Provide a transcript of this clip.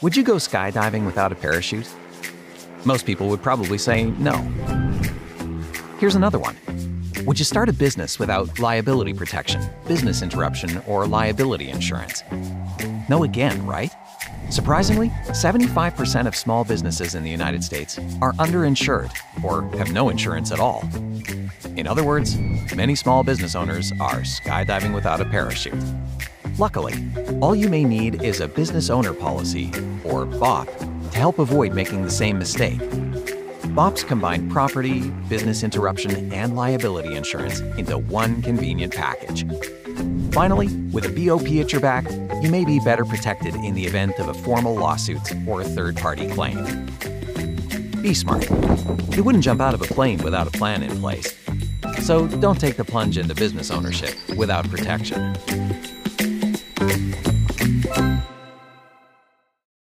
Would you go skydiving without a parachute? Most people would probably say no. Here's another one. Would you start a business without liability protection, business interruption, or liability insurance? No again, right? Surprisingly, 75% of small businesses in the United States are underinsured or have no insurance at all. In other words, many small business owners are skydiving without a parachute. Luckily, all you may need is a business owner policy, or BOP, to help avoid making the same mistake. BOPs combine property, business interruption, and liability insurance into one convenient package. Finally, with a BOP at your back, you may be better protected in the event of a formal lawsuit or a third party claim. Be smart. You wouldn't jump out of a plane without a plan in place. So don't take the plunge into business ownership without protection.